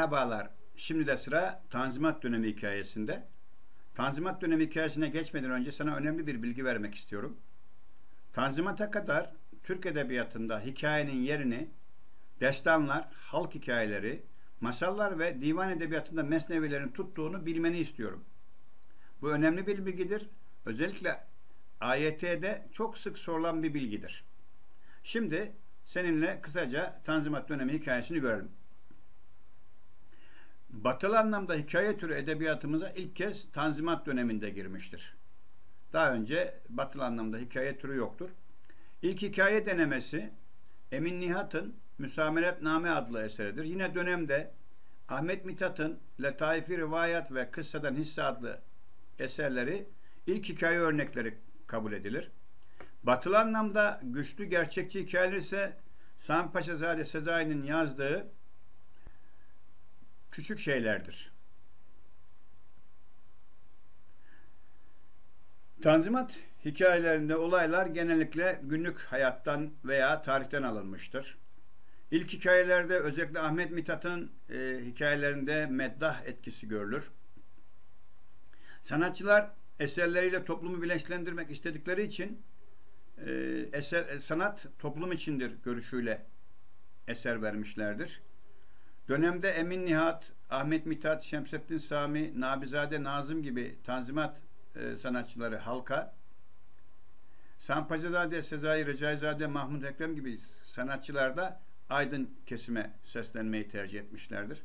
Merhabalar. Şimdi de sıra Tanzimat dönemi hikayesinde. Tanzimat dönemi hikayesine geçmeden önce sana önemli bir bilgi vermek istiyorum. Tanzimat'a kadar Türk Edebiyatı'nda hikayenin yerini destanlar, halk hikayeleri, masallar ve divan edebiyatında mesnevilerin tuttuğunu bilmeni istiyorum. Bu önemli bir bilgidir. Özellikle AYT'de çok sık sorulan bir bilgidir. Şimdi seninle kısaca Tanzimat dönemi hikayesini görelim. Batılı anlamda hikaye türü edebiyatımıza ilk kez Tanzimat döneminde girmiştir. Daha önce batılı anlamda hikaye türü yoktur. İlk hikaye denemesi Emin Nihat'ın Müsameretname adlı eseridir. Yine dönemde Ahmet Mithat'ın Letaifi Rivayat ve Kıssadan Hisse adlı eserleri ilk hikaye örnekleri kabul edilir. Batılı anlamda güçlü gerçekçi hikayeler ise Sami Paşazade Sezai'nin yazdığı küçük şeylerdir. Tanzimat hikayelerinde olaylar genellikle günlük hayattan veya tarihten alınmıştır. İlk hikayelerde özellikle Ahmet Mithat'ın e, hikayelerinde meddah etkisi görülür. Sanatçılar eserleriyle toplumu bilinçlendirmek istedikleri için e, eser, e, sanat toplum içindir görüşüyle eser vermişlerdir. Dönemde Emin Nihat, Ahmet Mithat, Şemsettin Sami, Nabizade Nazım gibi tanzimat e, sanatçıları halka, Sampacızade, Sezai Recaizade, Mahmut Ekrem gibi sanatçılar da aydın kesime seslenmeyi tercih etmişlerdir.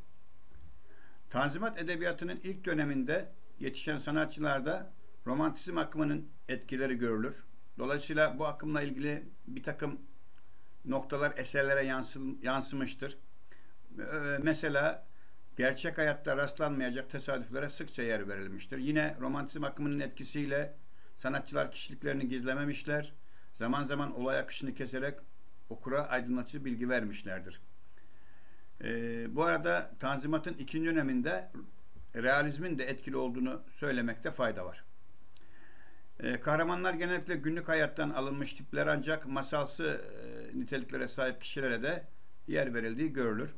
Tanzimat edebiyatının ilk döneminde yetişen sanatçılarda romantizm akımının etkileri görülür. Dolayısıyla bu akımla ilgili bir takım noktalar eserlere yansımıştır. Ee, mesela gerçek hayatta rastlanmayacak tesadüflere sıkça yer verilmiştir. Yine romantizm akımının etkisiyle sanatçılar kişiliklerini gizlememişler. Zaman zaman olay akışını keserek okura aydınlatıcı bilgi vermişlerdir. Ee, bu arada Tanzimat'ın ikinci döneminde realizmin de etkili olduğunu söylemekte fayda var. Ee, kahramanlar genellikle günlük hayattan alınmış tipler ancak masalsı e, niteliklere sahip kişilere de yer verildiği görülür.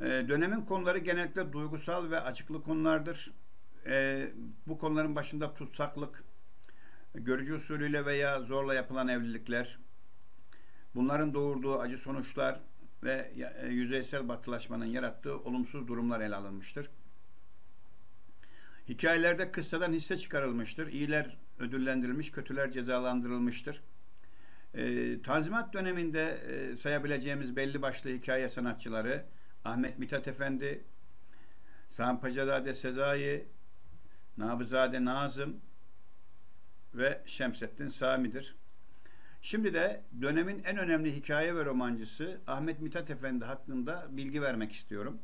Ee, dönemin konuları genellikle duygusal ve açıklı konulardır. Ee, bu konuların başında tutsaklık, görücü usulüyle veya zorla yapılan evlilikler, bunların doğurduğu acı sonuçlar ve e, yüzeysel batılaşmanın yarattığı olumsuz durumlar ele alınmıştır. Hikayelerde kıssadan hisse çıkarılmıştır. İyiler ödüllendirilmiş, kötüler cezalandırılmıştır. E, Tanzimat döneminde e, sayabileceğimiz belli başlı hikaye sanatçıları Ahmet Mithat Efendi, Sami Pacazade Sezai, Nabızade Nazım ve Şemsettin Sami'dir. Şimdi de dönemin en önemli hikaye ve romancısı Ahmet Mithat Efendi hakkında bilgi vermek istiyorum.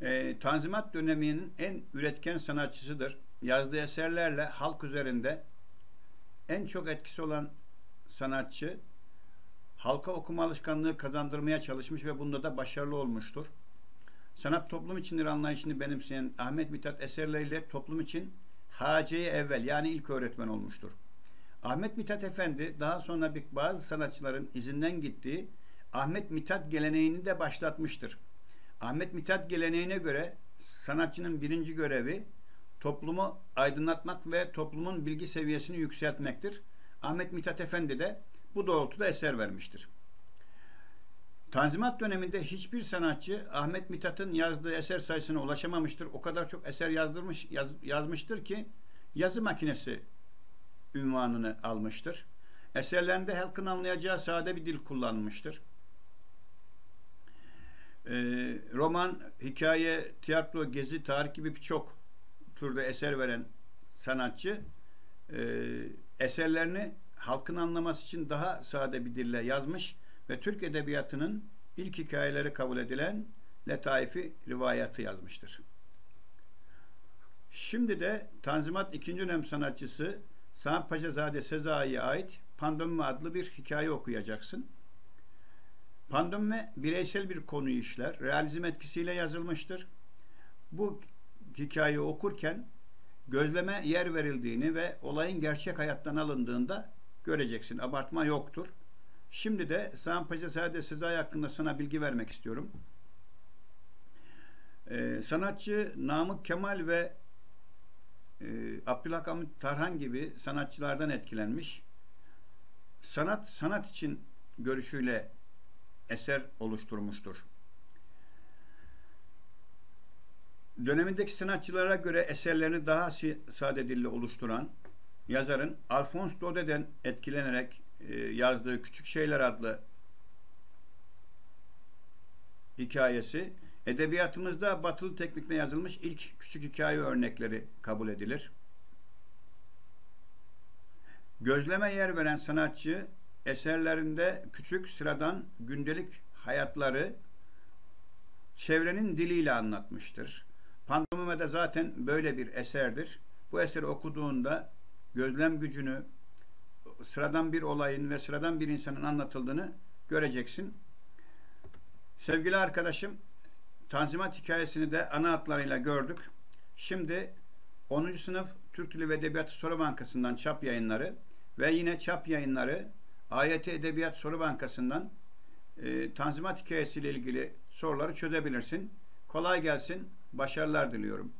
E, Tanzimat döneminin en üretken sanatçısıdır. Yazdığı eserlerle halk üzerinde en çok etkisi olan sanatçı halka okuma alışkanlığı kazandırmaya çalışmış ve bunda da başarılı olmuştur. Sanat toplum içindir anlayışını benimseyen Ahmet Mithat eserleriyle toplum için haceye evvel yani ilk öğretmen olmuştur. Ahmet Mithat Efendi daha sonra bir bazı sanatçıların izinden gittiği Ahmet Mithat geleneğini de başlatmıştır. Ahmet Mithat geleneğine göre sanatçının birinci görevi toplumu aydınlatmak ve toplumun bilgi seviyesini yükseltmektir. Ahmet Mithat Efendi de bu doğrultuda eser vermiştir. Tanzimat döneminde hiçbir sanatçı Ahmet Mithat'ın yazdığı eser sayısına ulaşamamıştır. O kadar çok eser yazdırmış, yaz, yazmıştır ki yazı makinesi ünvanını almıştır. Eserlerinde halkın anlayacağı sade bir dil kullanmıştır. Ee, roman, hikaye, tiyatro, gezi, tarih gibi birçok türde eser veren sanatçı e, eserlerini halkın anlaması için daha sade bir dille yazmış ve Türk Edebiyatı'nın ilk hikayeleri kabul edilen Letaifi rivayatı yazmıştır. Şimdi de Tanzimat 2. dönem sanatçısı Sami Paşazade Sezai'ye ait Pandomme adlı bir hikaye okuyacaksın. Pandomme bireysel bir konuyu işler. Realizm etkisiyle yazılmıştır. Bu hikayeyi okurken gözleme yer verildiğini ve olayın gerçek hayattan alındığında göreceksin. Abartma yoktur. Şimdi de Sami Paşa Sade Sezai hakkında sana bilgi vermek istiyorum. Ee, sanatçı Namık Kemal ve e, Abdülhakamit Tarhan gibi sanatçılardan etkilenmiş. Sanat, sanat için görüşüyle eser oluşturmuştur. Dönemindeki sanatçılara göre eserlerini daha sade dille oluşturan yazarın Alphonse Daudet'den etkilenerek e, yazdığı Küçük Şeyler adlı hikayesi edebiyatımızda batılı teknikle yazılmış ilk küçük hikaye örnekleri kabul edilir. Gözleme yer veren sanatçı eserlerinde küçük sıradan gündelik hayatları çevrenin diliyle anlatmıştır. Pantomime de zaten böyle bir eserdir. Bu eseri okuduğunda gözlem gücünü, sıradan bir olayın ve sıradan bir insanın anlatıldığını göreceksin. Sevgili arkadaşım, Tanzimat hikayesini de ana hatlarıyla gördük. Şimdi 10. sınıf Türk Dili ve Edebiyatı Soru Bankası'ndan çap yayınları ve yine çap yayınları AYT Edebiyat Soru Bankası'ndan e, Tanzimat hikayesiyle ilgili soruları çözebilirsin. Kolay gelsin, başarılar diliyorum.